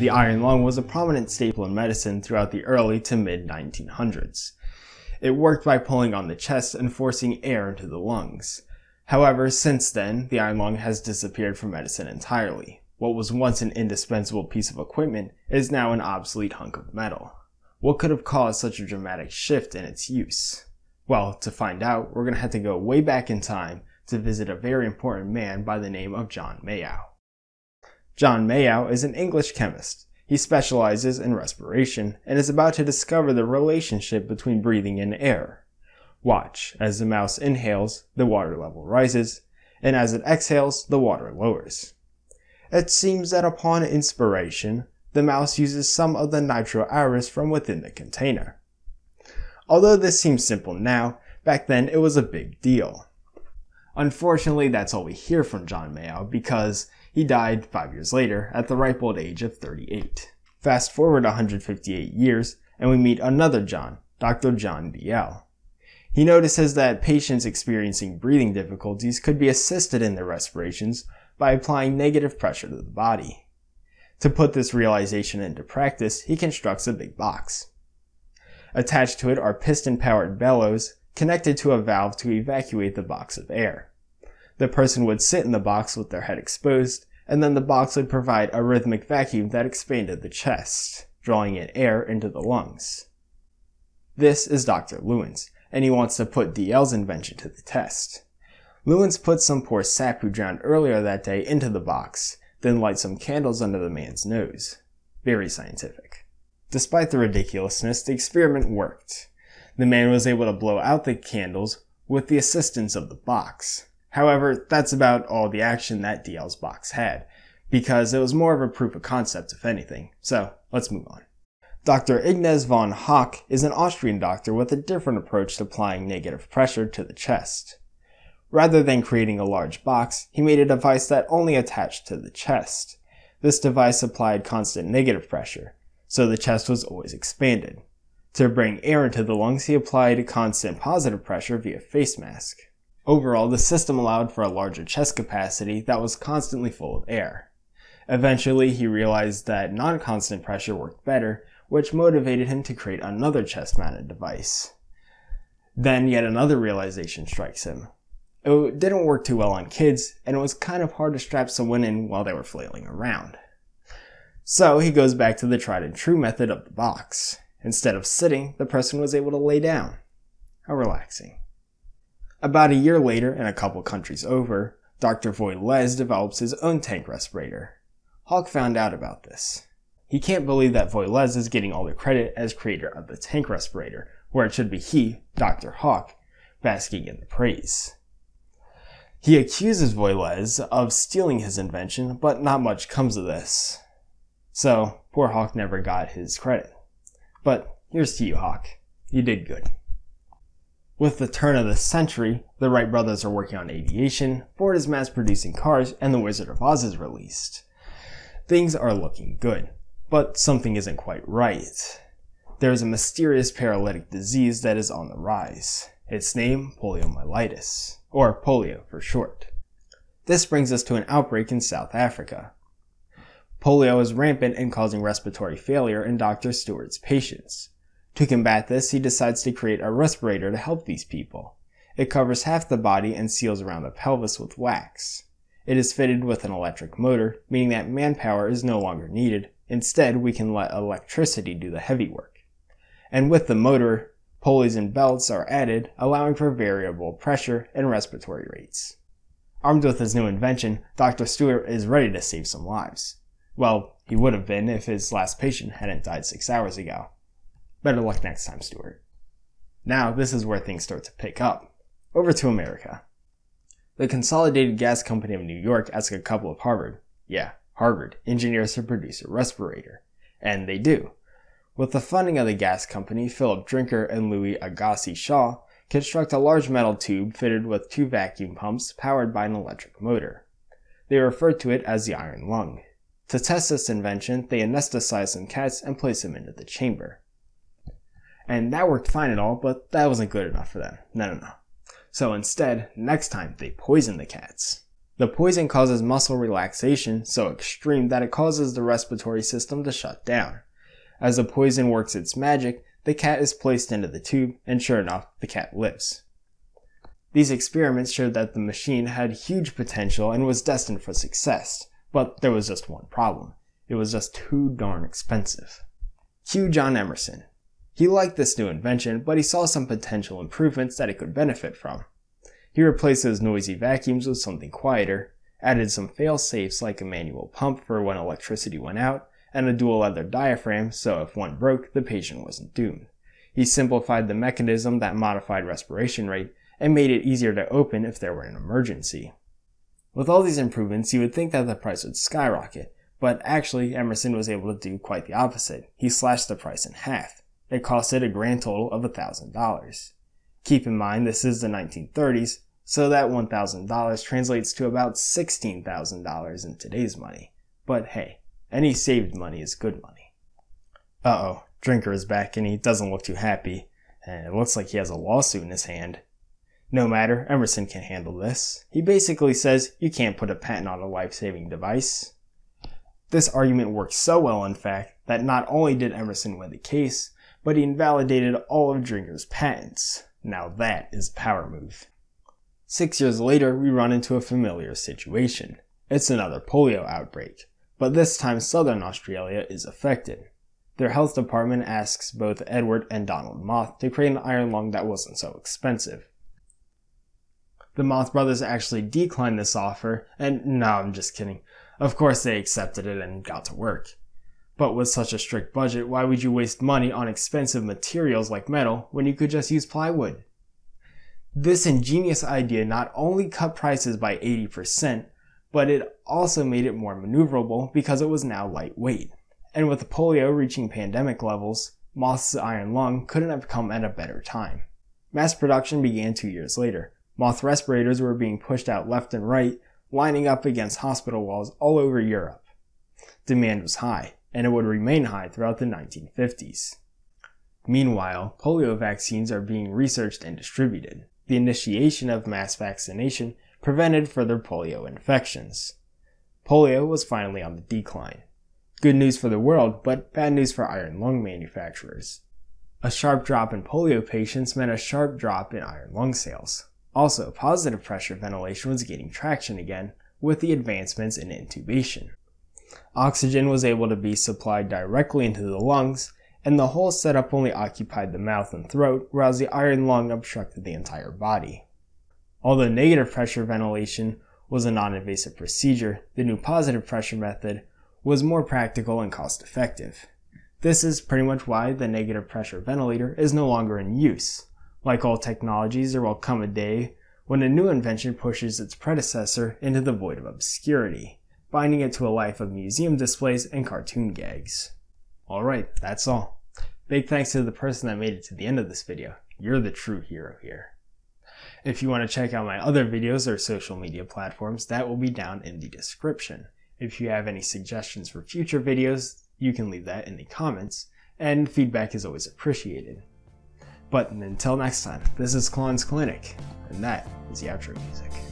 The iron lung was a prominent staple in medicine throughout the early to mid 1900s. It worked by pulling on the chest and forcing air into the lungs. However, since then, the iron lung has disappeared from medicine entirely. What was once an indispensable piece of equipment is now an obsolete hunk of metal. What could have caused such a dramatic shift in its use? Well, to find out, we're going to have to go way back in time to visit a very important man by the name of John Mayow. John Mayow is an English chemist. He specializes in respiration and is about to discover the relationship between breathing and air. Watch as the mouse inhales, the water level rises, and as it exhales, the water lowers. It seems that upon inspiration, the mouse uses some of the nitro aeris from within the container. Although this seems simple now, back then it was a big deal. Unfortunately, that's all we hear from John Mayow because he died five years later at the ripe old age of 38. Fast forward 158 years, and we meet another John, Dr. John Dalziel. He notices that patients experiencing breathing difficulties could be assisted in their respirations by applying negative pressure to the body. To put this realization into practice, he constructs a big box. Attached to it are piston powered bellows connected to a valve to evacuate the box of air. The person would sit in the box with their head exposed, and then the box would provide a rhythmic vacuum that expanded the chest, drawing in air into the lungs. This is Dr. Lewins, and he wants to put Dalziel's invention to the test. Lewins puts some poor sap who drowned earlier that day into the box, then lights some candles under the man's nose. Very scientific. Despite the ridiculousness, the experiment worked. The man was able to blow out the candles with the assistance of the box. However, that's about all the action that Dalziel's box had, because it was more of a proof of concept if anything. So, let's move on. Dr. Ignaz von Hauke is an Austrian doctor with a different approach to applying negative pressure to the chest. Rather than creating a large box, he made a device that only attached to the chest. This device applied constant negative pressure, so the chest was always expanded. To bring air into the lungs, he applied constant positive pressure via face mask. Overall, the system allowed for a larger chest capacity that was constantly full of air. Eventually, he realized that non-constant pressure worked better, which motivated him to create another chest-mounted device. Then yet another realization strikes him. It didn't work too well on kids, and it was kind of hard to strap someone in while they were flailing around. So he goes back to the tried and true method of the box. Instead of sitting, the person was able to lay down. How relaxing. About a year later, and a couple countries over, Dr. Woillez develops his own tank respirator. Hawk found out about this. He can't believe that Woillez is getting all the credit as creator of the tank respirator, where it should be he, Dr. Hawk, basking in the praise. He accuses Woillez of stealing his invention, but not much comes of this. So, poor Hawk never got his credit. But here's to you, Hawk. You did good. With the turn of the century, the Wright brothers are working on aviation, Ford is mass producing cars, and The Wizard of Oz is released. Things are looking good, but something isn't quite right. There is a mysterious paralytic disease that is on the rise. Its name, poliomyelitis, or polio for short. This brings us to an outbreak in South Africa. Polio is rampant and causing respiratory failure in Dr. Stewart's patients. To combat this, he decides to create a respirator to help these people. It covers half the body and seals around the pelvis with wax. It is fitted with an electric motor, meaning that manpower is no longer needed. Instead, we can let electricity do the heavy work. And with the motor, pulleys and belts are added, allowing for variable pressure and respiratory rates. Armed with his new invention, Dr. Stewart is ready to save some lives. Well, he would have been if his last patient hadn't died six hours ago. Better luck next time, Stewart. Now, this is where things start to pick up. Over to America. The Consolidated Gas Company of New York asked a couple of Harvard, yeah, Harvard, engineers to produce a respirator. And they do. With the funding of the gas company, Philip Drinker and Louis Agassiz Shaw construct a large metal tube fitted with two vacuum pumps powered by an electric motor. They refer to it as the iron lung. To test this invention, they anesthetize some cats and place them into the chamber. And that worked fine and all, but that wasn't good enough for them. No, no, no. So instead, next time, they poison the cats. The poison causes muscle relaxation so extreme that it causes the respiratory system to shut down. As the poison works its magic, the cat is placed into the tube, and sure enough, the cat lives. These experiments showed that the machine had huge potential and was destined for success, but there was just one problem. It was just too darn expensive. Cue John Emerson. He liked this new invention, but he saw some potential improvements that it could benefit from. He replaced those noisy vacuums with something quieter, added some fail safes like a manual pump for when electricity went out, and a dual leather diaphragm so if one broke, the patient wasn't doomed. He simplified the mechanism that modified respiration rate and made it easier to open if there were an emergency. With all these improvements, you would think that the price would skyrocket, but actually Emerson was able to do quite the opposite. He slashed the price in half. It costed a grand total of $1,000. Keep in mind this is the 1930s, so that $1,000 translates to about $16,000 in today's money. But hey, any saved money is good money. Uh oh, Drinker is back and he doesn't look too happy, and it looks like he has a lawsuit in his hand. No matter, Emerson can handle this. He basically says you can't put a patent on a life saving device. This argument works so well, in fact, that not only did Emerson win the case, but he invalidated all of Drinker's patents. Now that is a power move. Six years later, we run into a familiar situation. It's another polio outbreak but this time southern Australia is affected. Their health department asks both Edward and Donald Both to create an iron lung that wasn't so expensive. The Both brothers actually declined this offer, and no, I'm just kidding. Of course they accepted it and got to work. But with such a strict budget, why would you waste money on expensive materials like metal when you could just use plywood? This ingenious idea not only cut prices by 80%, but it also made it more maneuverable because it was now lightweight. And with polio reaching pandemic levels, Both's iron lung couldn't have come at a better time. Mass production began two years later. Moth respirators were being pushed out left and right, lining up against hospital walls all over Europe. Demand was high, and it would remain high throughout the 1950s. Meanwhile, polio vaccines are being researched and distributed. The initiation of mass vaccination prevented further polio infections. Polio was finally on the decline. Good news for the world, but bad news for iron lung manufacturers. A sharp drop in polio patients meant a sharp drop in iron lung sales. Also, positive pressure ventilation was gaining traction again with the advancements in intubation. Oxygen was able to be supplied directly into the lungs, and the whole setup only occupied the mouth and throat, whereas the iron lung obstructed the entire body. Although negative pressure ventilation was a non-invasive procedure, the new positive pressure method was more practical and cost effective. This is pretty much why the negative pressure ventilator is no longer in use. Like all technologies, there will come a day when a new invention pushes its predecessor into the void of obscurity, binding it to a life of museum displays and cartoon gags. Alright, that's all. Big thanks to the person that made it to the end of this video. You're the true hero here. If you want to check out my other videos or social media platforms, that will be down in the description. If you have any suggestions for future videos, you can leave that in the comments, and feedback is always appreciated. But until next time, this is Klahn's Clinic, and that is the outro music.